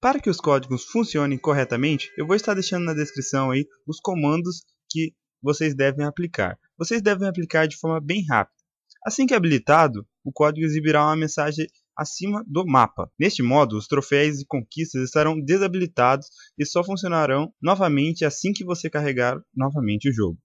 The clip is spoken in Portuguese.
Para que os códigos funcionem corretamente, eu vou estar deixando na descrição aí os comandos que vocês devem aplicar. Vocês devem aplicar de forma bem rápida. Assim que habilitado, o código exibirá uma mensagem acima do mapa. Neste modo, os troféus e conquistas estarão desabilitados e só funcionarão novamente assim que você carregar novamente o jogo.